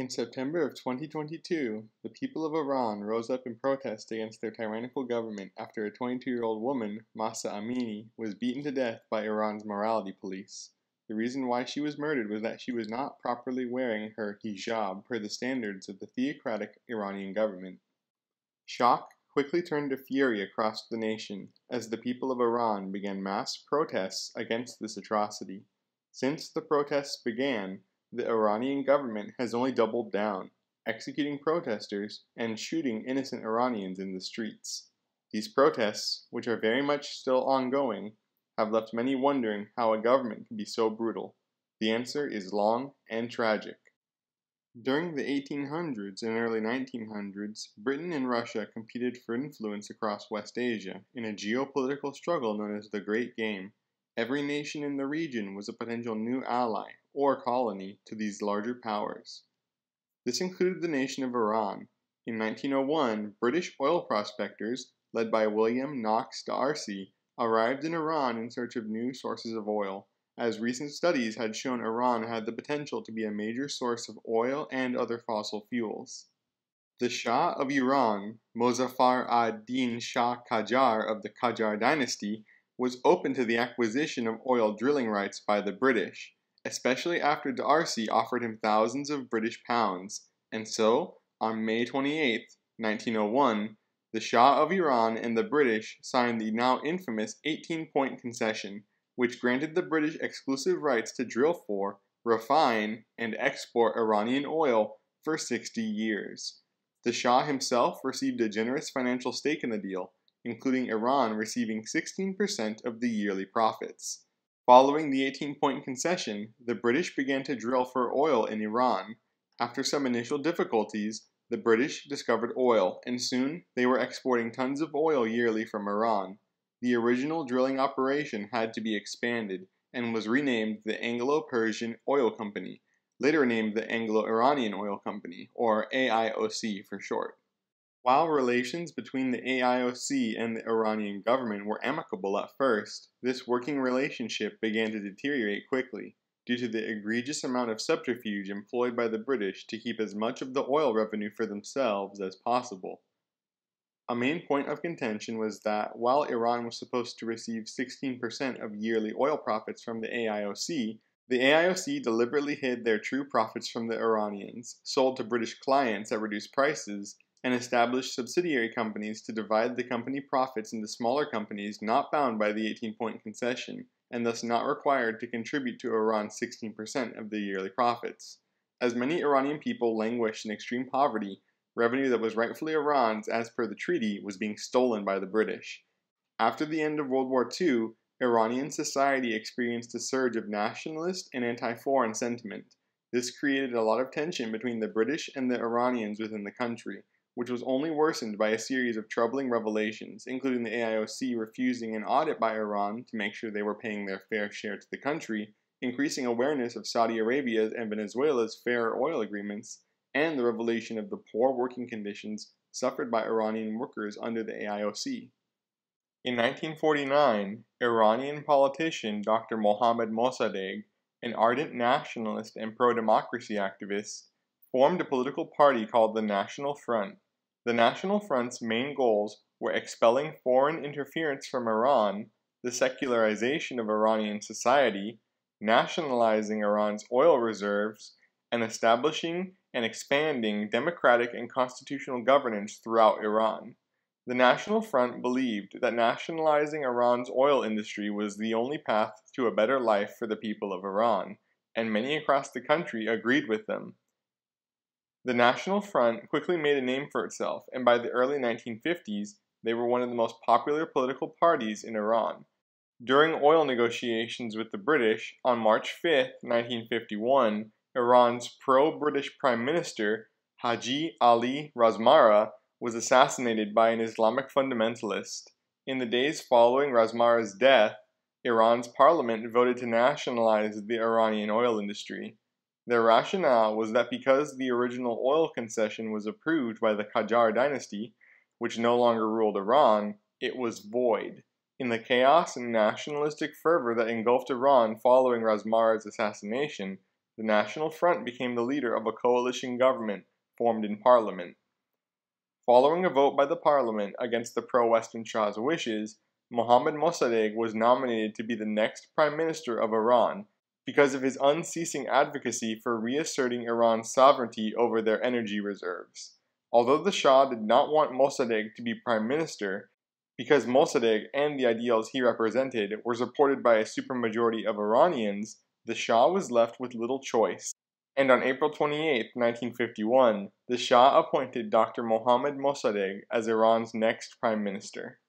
In September of 2022, the people of Iran rose up in protest against their tyrannical government after a 22-year-old woman, Mahsa Amini, was beaten to death by Iran's morality police. The reason why she was murdered was that she was not properly wearing her hijab per the standards of the theocratic Iranian government. Shock quickly turned to fury across the nation as the people of Iran began mass protests against this atrocity. Since the protests began, the Iranian government has only doubled down, executing protesters and shooting innocent Iranians in the streets. These protests, which are very much still ongoing, have left many wondering how a government can be so brutal. The answer is long and tragic. During the 1800s and early 1900s, Britain and Russia competed for influence across West Asia in a geopolitical struggle known as the Great Game. Every nation in the region was a potential new ally or colony to these larger powers. This included the nation of Iran. In 1901, British oil prospectors, led by William Knox D'Arcy, arrived in Iran in search of new sources of oil, as recent studies had shown Iran had the potential to be a major source of oil and other fossil fuels. The Shah of Iran, Mozaffar ad-Din Shah Qajar of the Qajar dynasty, was open to the acquisition of oil drilling rights by the British, especially after D'Arcy offered him thousands of British pounds, and so, on May 28, 1901, the Shah of Iran and the British signed the now infamous 18 point concession, which granted the British exclusive rights to drill for, refine, and export Iranian oil for 60 years. The Shah himself received a generous financial stake in the deal, including Iran receiving 16% of the yearly profits. Following the 18 point concession, the British began to drill for oil in Iran. After some initial difficulties, the British discovered oil, and soon they were exporting tons of oil yearly from Iran. The original drilling operation had to be expanded and was renamed the Anglo Persian Oil Company, later named the Anglo Iranian Oil Company, or AIOC for short. While relations between the AIOC and the Iranian government were amicable at first, this working relationship began to deteriorate quickly due to the egregious amount of subterfuge employed by the British to keep as much of the oil revenue for themselves as possible. A main point of contention was that while Iran was supposed to receive 16% of yearly oil profits from the AIOC, the AIOC deliberately hid their true profits from the Iranians, sold to British clients at reduced prices, and established subsidiary companies to divide the company profits into smaller companies not bound by the 18 point concession and thus not required to contribute to Iran's 16% of the yearly profits. As many Iranian people languished in extreme poverty, revenue that was rightfully Iran's as per the treaty was being stolen by the British. After the end of World War II, Iranian society experienced a surge of nationalist and anti foreign sentiment. This created a lot of tension between the British and the Iranians within the country, which was only worsened by a series of troubling revelations, including the AIOC refusing an audit by Iran to make sure they were paying their fair share to the country, increasing awareness of Saudi Arabia's and Venezuela's fair oil agreements, and the revelation of the poor working conditions suffered by Iranian workers under the AIOC. In 1949, Iranian politician Dr. Mohammad Mossadegh, an ardent nationalist and pro democracy activist, formed a political party called the National Front the National Front's main goals were expelling foreign interference from Iran, the secularization of Iranian society, nationalizing Iran's oil reserves, and establishing and expanding democratic and constitutional governance throughout Iran. The National Front believed that nationalizing Iran's oil industry was the only path to a better life for the people of Iran, and many across the country agreed with them. The National Front quickly made a name for itself, and by the early 1950s, they were one of the most popular political parties in Iran. During oil negotiations with the British, on March 5, 1951, Iran's pro British Prime Minister, Haji Ali Razmara, was assassinated by an Islamic fundamentalist. In the days following Razmara's death, Iran's parliament voted to nationalize the Iranian oil industry. Their rationale was that because the original oil concession was approved by the Qajar dynasty, which no longer ruled Iran, it was void. In the chaos and nationalistic fervor that engulfed Iran following Razmara's assassination, the National Front became the leader of a coalition government formed in parliament. Following a vote by the parliament against the pro-Western Shah's wishes, Mohammad Mossadegh was nominated to be the next prime minister of Iran because of his unceasing advocacy for reasserting Iran's sovereignty over their energy reserves. Although the Shah did not want Mossadegh to be prime minister, because Mossadegh and the ideals he represented were supported by a supermajority of Iranians, the Shah was left with little choice. And on April 28, 1951, the Shah appointed Dr. Mohammad Mossadegh as Iran's next prime minister.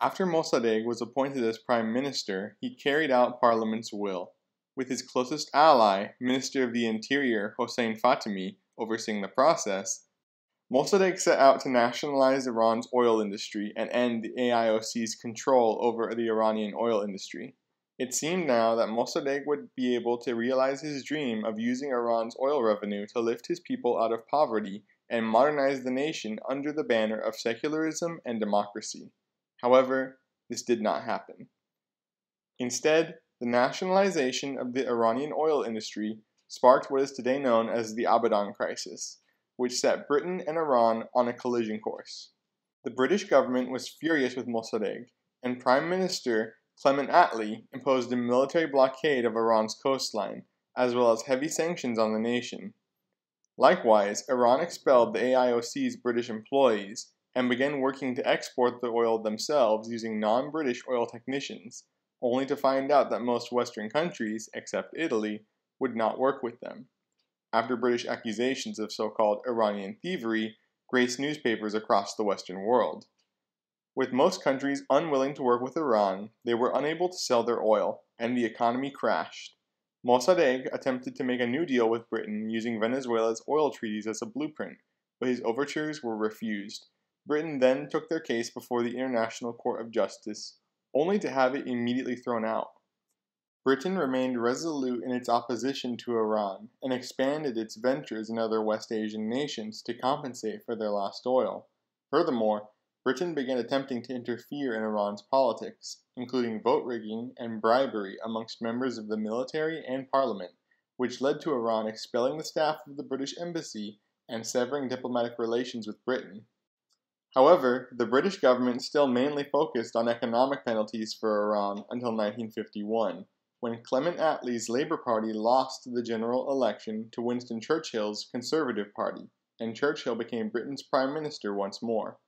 After Mossadegh was appointed as prime minister, he carried out Parliament's will, with his closest ally, Minister of the Interior Hossein Fatemi, overseeing the process. Mossadegh set out to nationalize Iran's oil industry and end the AIOC's control over the Iranian oil industry. It seemed now that Mossadegh would be able to realize his dream of using Iran's oil revenue to lift his people out of poverty and modernize the nation under the banner of secularism and democracy. However, this did not happen. Instead, the nationalization of the Iranian oil industry sparked what is today known as the Abadan Crisis, which set Britain and Iran on a collision course. The British government was furious with Mossadegh, and Prime Minister Clement Attlee imposed a military blockade of Iran's coastline, as well as heavy sanctions on the nation. Likewise, Iran expelled the AIOC's British employees and began working to export the oil themselves using non British oil technicians, only to find out that most Western countries, except Italy, would not work with them. After British accusations of so called Iranian thievery graced newspapers across the Western world. With most countries unwilling to work with Iran, they were unable to sell their oil, and the economy crashed. Mossadegh attempted to make a new deal with Britain using Venezuela's oil treaties as a blueprint, but his overtures were refused, Britain then took their case before the International Court of Justice, only to have it immediately thrown out. Britain remained resolute in its opposition to Iran and expanded its ventures in other West Asian nations to compensate for their lost oil. Furthermore, Britain began attempting to interfere in Iran's politics, including vote rigging and bribery amongst members of the military and parliament, which led to Iran expelling the staff of the British embassy and severing diplomatic relations with Britain. However, the British government still mainly focused on economic penalties for Iran until 1951, when Clement Attlee's Labour Party lost the general election to Winston Churchill's Conservative Party, and Churchill became Britain's Prime Minister once more.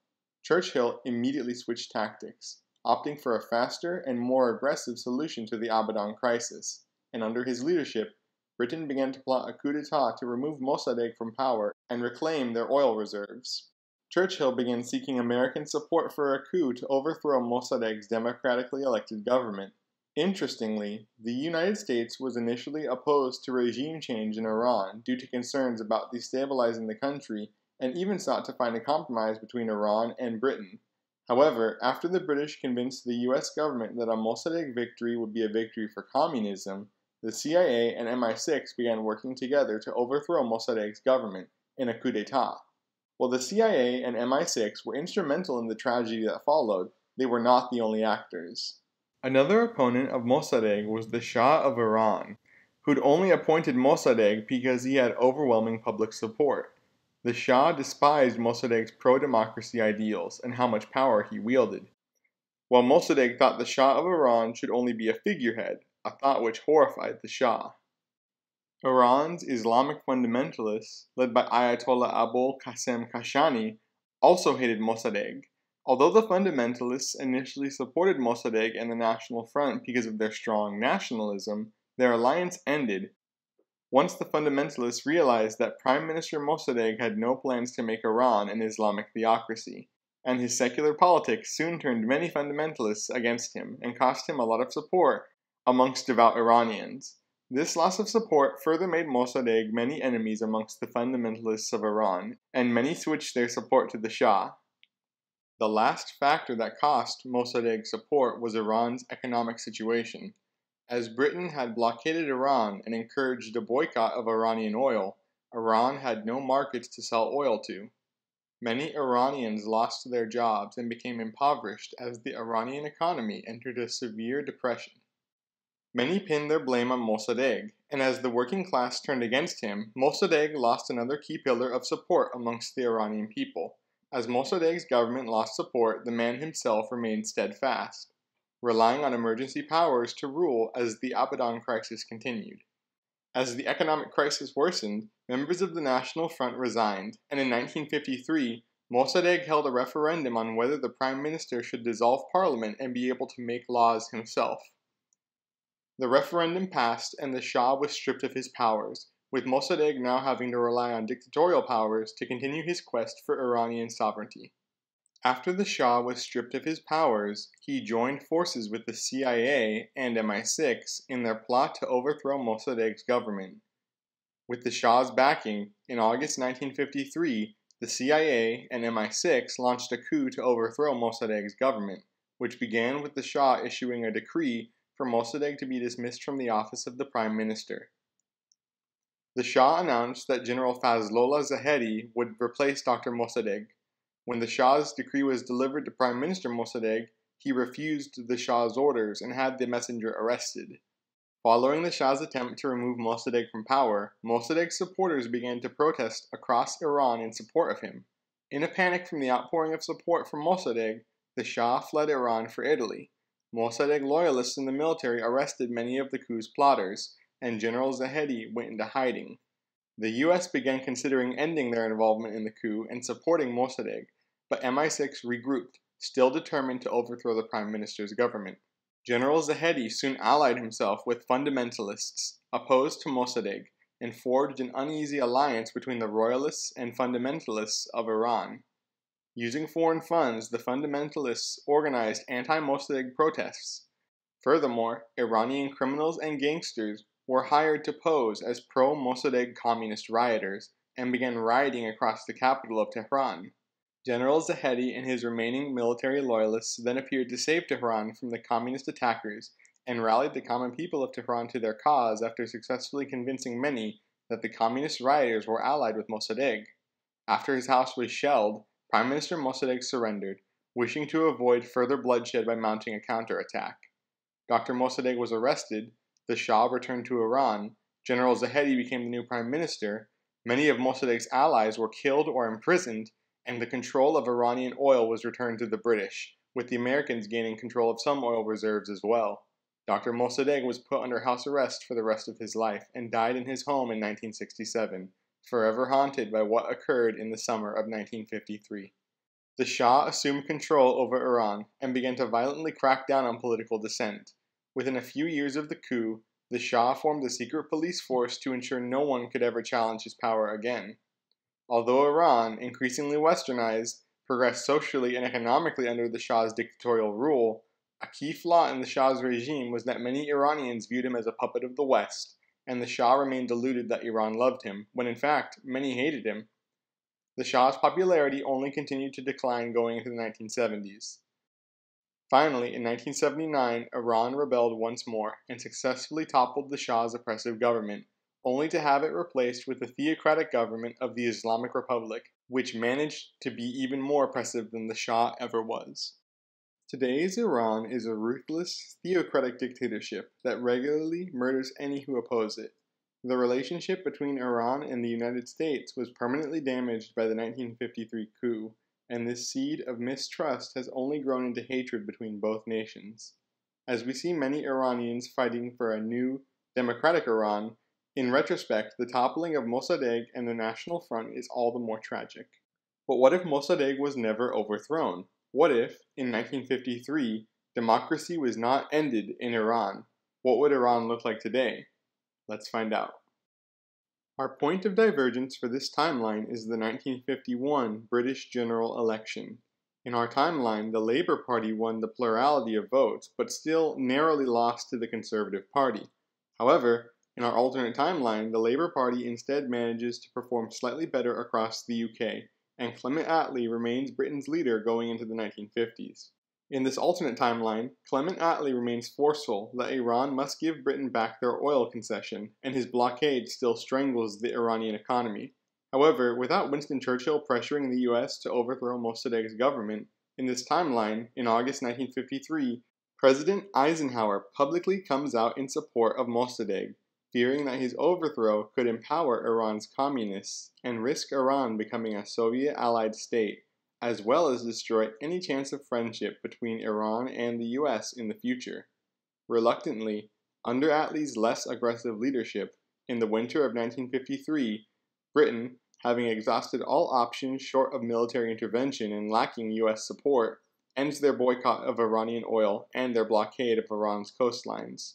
Churchill immediately switched tactics, opting for a faster and more aggressive solution to the Abadan crisis, and under his leadership, Britain began to plot a coup d'etat to remove Mossadegh from power and reclaim their oil reserves. Churchill began seeking American support for a coup to overthrow Mossadegh's democratically elected government. Interestingly, the United States was initially opposed to regime change in Iran due to concerns about destabilizing the country and even sought to find a compromise between Iran and Britain. However, after the British convinced the US government that a Mossadegh victory would be a victory for communism, the CIA and MI6 began working together to overthrow Mossadegh's government in a coup d'etat. While the CIA and MI6 were instrumental in the tragedy that followed, they were not the only actors. Another opponent of Mossadegh was the Shah of Iran, who'd only appointed Mossadegh because he had overwhelming public support. The Shah despised Mossadegh's pro-democracy ideals and how much power he wielded. While Mossadegh thought the Shah of Iran should only be a figurehead, a thought which horrified the Shah. Iran's Islamic fundamentalists, led by Ayatollah Abul Qasim Kashani, also hated Mossadegh. Although the fundamentalists initially supported Mossadegh and the National Front because of their strong nationalism, their alliance ended once the fundamentalists realized that Prime Minister Mossadegh had no plans to make Iran an Islamic theocracy, and his secular politics soon turned many fundamentalists against him and cost him a lot of support amongst devout Iranians. This loss of support further made Mossadegh many enemies amongst the fundamentalists of Iran, and many switched their support to the Shah. The last factor that cost Mossadegh support was Iran's economic situation. As Britain had blockaded Iran and encouraged a boycott of Iranian oil, Iran had no markets to sell oil to. Many Iranians lost their jobs and became impoverished as the Iranian economy entered a severe depression. Many pinned their blame on Mossadegh, and as the working class turned against him, Mossadegh lost another key pillar of support amongst the Iranian people. As Mossadegh's government lost support, the man himself remained steadfast, relying on emergency powers to rule as the Abadan crisis continued. As the economic crisis worsened, members of the National Front resigned, and in 1953, Mossadegh held a referendum on whether the prime minister should dissolve parliament and be able to make laws himself. The referendum passed and the Shah was stripped of his powers, with Mossadegh now having to rely on dictatorial powers to continue his quest for Iranian sovereignty. After the Shah was stripped of his powers, he joined forces with the CIA and MI6 in their plot to overthrow Mossadegh's government. With the Shah's backing, in August 1953, the CIA and MI6 launched a coup to overthrow Mossadegh's government, which began with the Shah issuing a decree for Mossadegh to be dismissed from the office of the Prime Minister. The Shah announced that General Fazlollah Zahedi would replace Dr. Mossadegh. When the Shah's decree was delivered to Prime Minister Mossadegh, he refused the Shah's orders and had the messenger arrested. Following the Shah's attempt to remove Mossadegh from power, Mossadegh's supporters began to protest across Iran in support of him. In a panic from the outpouring of support from Mossadegh, the Shah fled Iran for Italy. Mossadegh loyalists in the military arrested many of the coup's plotters, and General Zahedi went into hiding. The US began considering ending their involvement in the coup and supporting Mossadegh, but MI6 regrouped, still determined to overthrow the prime minister's government. General Zahedi soon allied himself with fundamentalists opposed to Mossadegh and forged an uneasy alliance between the royalists and fundamentalists of Iran. Using foreign funds, the fundamentalists organized anti Mossadegh protests. Furthermore, Iranian criminals and gangsters were hired to pose as pro Mossadegh communist rioters and began rioting across the capital of Tehran. General Zahedi and his remaining military loyalists then appeared to save Tehran from the communist attackers and rallied the common people of Tehran to their cause after successfully convincing many that the communist rioters were allied with Mossadegh. After his house was shelled, Prime Minister Mossadegh surrendered, wishing to avoid further bloodshed by mounting a counterattack. Dr. Mossadegh was arrested, the Shah returned to Iran, General Zahedi became the new prime minister, many of Mossadegh's allies were killed or imprisoned, and the control of Iranian oil was returned to the British, with the Americans gaining control of some oil reserves as well. Dr. Mossadegh was put under house arrest for the rest of his life and died in his home in 1967 forever haunted by what occurred in the summer of 1953. The Shah assumed control over Iran and began to violently crack down on political dissent. Within a few years of the coup, the Shah formed a secret police force to ensure no one could ever challenge his power again. Although Iran, increasingly westernized, progressed socially and economically under the Shah's dictatorial rule, a key flaw in the Shah's regime was that many Iranians viewed him as a puppet of the West and the Shah remained deluded that Iran loved him, when in fact many hated him. The Shah's popularity only continued to decline going into the 1970s. Finally, in 1979, Iran rebelled once more and successfully toppled the Shah's oppressive government, only to have it replaced with the theocratic government of the Islamic Republic, which managed to be even more oppressive than the Shah ever was. Today's Iran is a ruthless, theocratic dictatorship that regularly murders any who oppose it. The relationship between Iran and the United States was permanently damaged by the 1953 coup, and this seed of mistrust has only grown into hatred between both nations. As we see many Iranians fighting for a new, democratic Iran, in retrospect, the toppling of Mossadegh and the National Front is all the more tragic. But what if Mossadegh was never overthrown? What if, in 1953, democracy was not ended in Iran? What would Iran look like today? Let's find out. Our point of divergence for this timeline is the 1951 British general election. In our timeline, the Labour Party won the plurality of votes, but still narrowly lost to the Conservative Party. However, in our alternate timeline, the Labour Party instead manages to perform slightly better across the UK, and Clement Attlee remains Britain's leader going into the 1950s. In this alternate timeline, Clement Attlee remains forceful that Iran must give Britain back their oil concession, and his blockade still strangles the Iranian economy. However, without Winston Churchill pressuring the US to overthrow Mossadegh's government, in this timeline, in August 1953, President Eisenhower publicly comes out in support of Mossadegh, fearing that his overthrow could empower Iran's communists and risk Iran becoming a Soviet allied state, as well as destroy any chance of friendship between Iran and the US in the future. Reluctantly, under Attlee's less aggressive leadership, in the winter of 1953, Britain, having exhausted all options short of military intervention and lacking US support, ends their boycott of Iranian oil and their blockade of Iran's coastlines.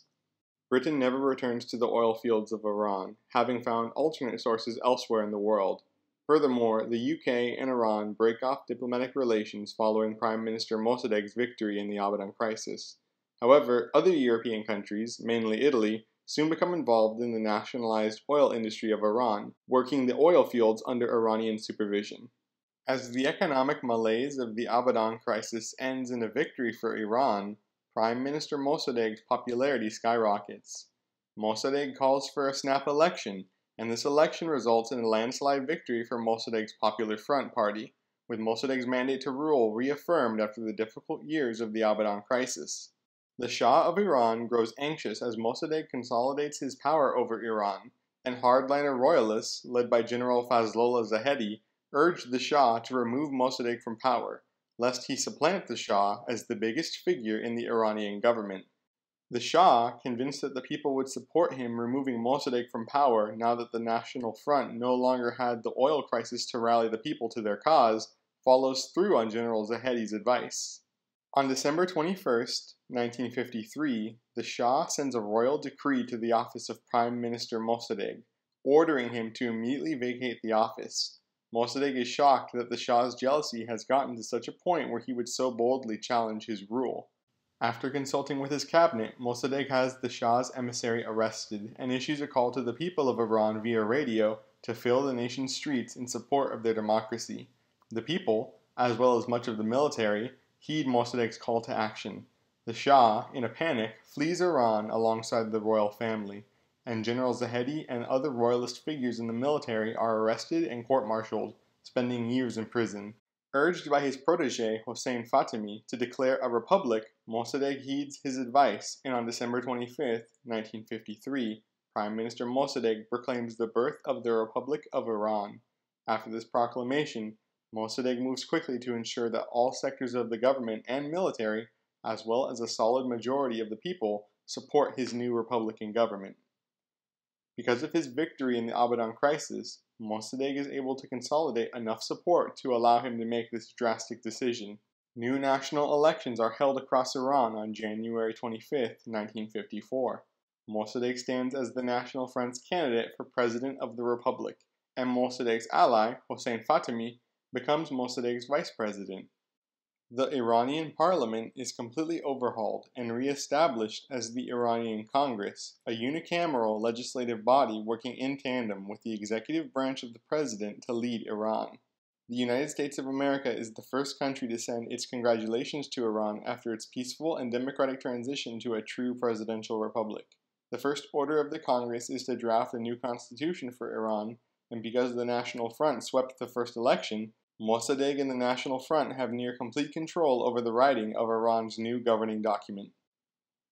Britain never returns to the oil fields of Iran, having found alternate sources elsewhere in the world. Furthermore, the UK and Iran break off diplomatic relations following Prime Minister Mossadegh's victory in the Abadan crisis. However, other European countries, mainly Italy, soon become involved in the nationalized oil industry of Iran, working the oil fields under Iranian supervision. As the economic malaise of the Abadan crisis ends in a victory for Iran, Prime Minister Mossadegh's popularity skyrockets. Mossadegh calls for a snap election, and this election results in a landslide victory for Mossadegh's Popular Front Party, with Mossadegh's mandate to rule reaffirmed after the difficult years of the Abadan crisis. The Shah of Iran grows anxious as Mossadegh consolidates his power over Iran, and hardliner royalists, led by General Fazlollah Zahedi, urge the Shah to remove Mossadegh from power, lest he supplant the Shah as the biggest figure in the Iranian government. The Shah, convinced that the people would support him removing Mossadegh from power now that the National Front no longer had the oil crisis to rally the people to their cause, follows through on General Zahedi's advice. On December 21, 1953, the Shah sends a royal decree to the office of Prime Minister Mossadegh, ordering him to immediately vacate the office, Mossadegh is shocked that the Shah's jealousy has gotten to such a point where he would so boldly challenge his rule. After consulting with his cabinet, Mossadegh has the Shah's emissary arrested and issues a call to the people of Iran via radio to fill the nation's streets in support of their democracy. The people, as well as much of the military, heed Mossadegh's call to action. The Shah, in a panic, flees Iran alongside the royal family and General Zahedi and other royalist figures in the military are arrested and court-martialed, spending years in prison. Urged by his protege Hossein Fatemi to declare a republic, Mossadegh heeds his advice, and on December 25, 1953, Prime Minister Mossadegh proclaims the birth of the Republic of Iran. After this proclamation, Mossadegh moves quickly to ensure that all sectors of the government and military, as well as a solid majority of the people, support his new republican government. Because of his victory in the Abadan crisis, Mossadegh is able to consolidate enough support to allow him to make this drastic decision. New national elections are held across Iran on January 25, 1954. Mossadegh stands as the National Front's candidate for President of the Republic, and Mossadegh's ally, Hossein Fatemi, becomes Mossadegh's vice president. The Iranian parliament is completely overhauled and re-established as the Iranian Congress, a unicameral legislative body working in tandem with the executive branch of the president to lead Iran. The United States of America is the first country to send its congratulations to Iran after its peaceful and democratic transition to a true presidential republic. The first order of the Congress is to draft a new constitution for Iran, and because the National Front swept the first election, Mossadegh and the National Front have near complete control over the writing of Iran's new governing document.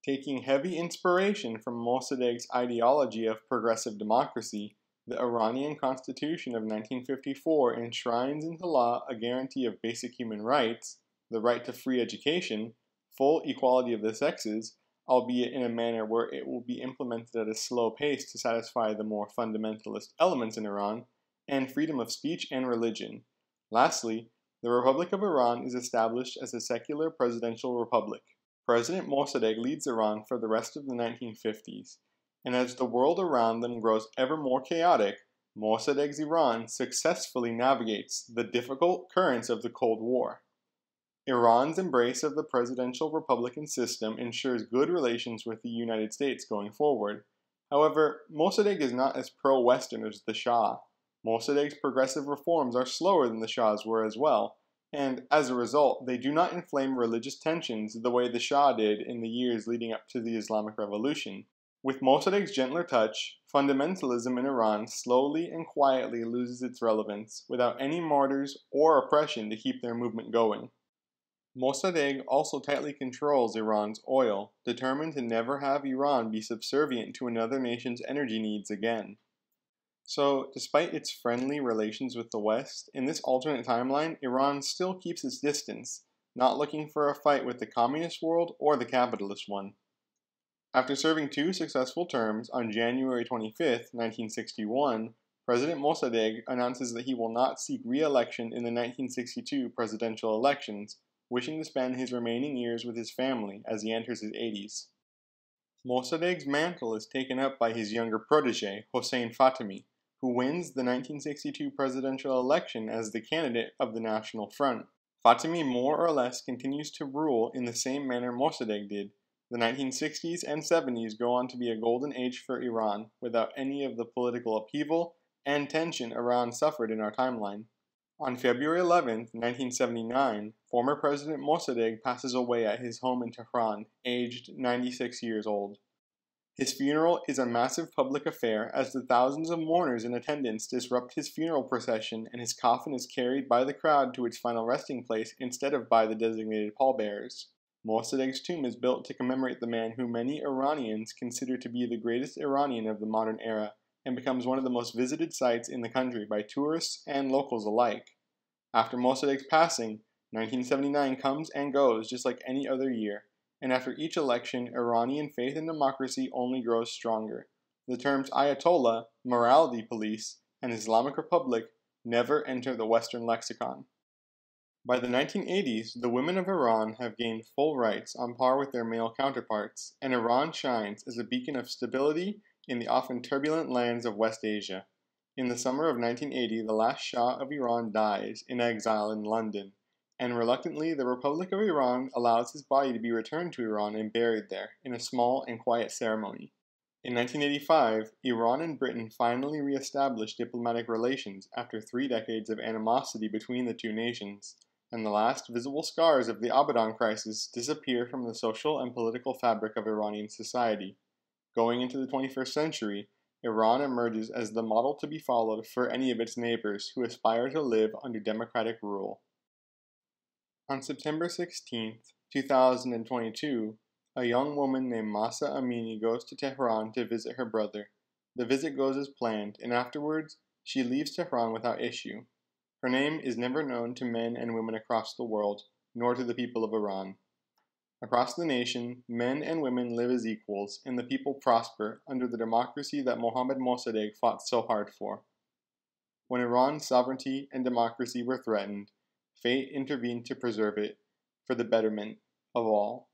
Taking heavy inspiration from Mossadegh's ideology of progressive democracy, the Iranian Constitution of 1954 enshrines into law a guarantee of basic human rights, the right to free education, full equality of the sexes, albeit in a manner where it will be implemented at a slow pace to satisfy the more fundamentalist elements in Iran, and freedom of speech and religion. Lastly, the Republic of Iran is established as a secular presidential republic. President Mossadegh leads Iran for the rest of the 1950s, and as the world around them grows ever more chaotic, Mossadegh's Iran successfully navigates the difficult currents of the Cold War. Iran's embrace of the presidential republican system ensures good relations with the United States going forward. However, Mossadegh is not as pro-Western as the Shah, Mossadegh's progressive reforms are slower than the Shah's were as well, and as a result, they do not inflame religious tensions the way the Shah did in the years leading up to the Islamic Revolution. With Mossadegh's gentler touch, fundamentalism in Iran slowly and quietly loses its relevance without any martyrs or oppression to keep their movement going. Mossadegh also tightly controls Iran's oil, determined to never have Iran be subservient to another nation's energy needs again. So, despite its friendly relations with the West, in this alternate timeline, Iran still keeps its distance, not looking for a fight with the communist world or the capitalist one. After serving two successful terms on January 25, 1961, President Mossadegh announces that he will not seek re election in the 1962 presidential elections wishing to spend his remaining years with his family as he enters his 80s. Mossadegh's mantle is taken up by his younger protege, Hossein Fatemi, who wins the 1962 presidential election as the candidate of the National Front. Fatemi more or less continues to rule in the same manner Mossadegh did. The 1960s and 70s go on to be a golden age for Iran without any of the political upheaval and tension Iran suffered in our timeline. On February 11, 1979, former President Mossadegh passes away at his home in Tehran, aged 96 years old. His funeral is a massive public affair as the thousands of mourners in attendance disrupt his funeral procession and his coffin is carried by the crowd to its final resting place instead of by the designated pallbearers. Mossadegh's tomb is built to commemorate the man who many Iranians consider to be the greatest Iranian of the modern era and becomes one of the most visited sites in the country by tourists and locals alike. After Mossadegh's passing, 1979 comes and goes just like any other year, and after each election, Iranian faith in democracy only grows stronger. The terms Ayatollah, morality police, and Islamic Republic never enter the Western lexicon. By the 1980s, the women of Iran have gained full rights on par with their male counterparts, and Iran shines as a beacon of stability in the often turbulent lands of West Asia. In the summer of 1980, the last Shah of Iran dies in exile in London, and reluctantly the Republic of Iran allows his body to be returned to Iran and buried there in a small and quiet ceremony. In 1985, Iran and Britain finally re-established diplomatic relations after three decades of animosity between the two nations, and the last visible scars of the Abadan crisis disappear from the social and political fabric of Iranian society. Going into the 21st century, Iran emerges as the model to be followed for any of its neighbors who aspire to live under democratic rule. On September 16, 2022, a young woman named Mahsa Amini goes to Tehran to visit her brother. The visit goes as planned, and afterwards, she leaves Tehran without issue. Her name is never known to men and women across the world, nor to the people of Iran. Across the nation, men and women live as equals, and the people prosper under the democracy that Mohammad Mossadegh fought so hard for. When Iran's sovereignty and democracy were threatened, fate intervened to preserve it for the betterment of all.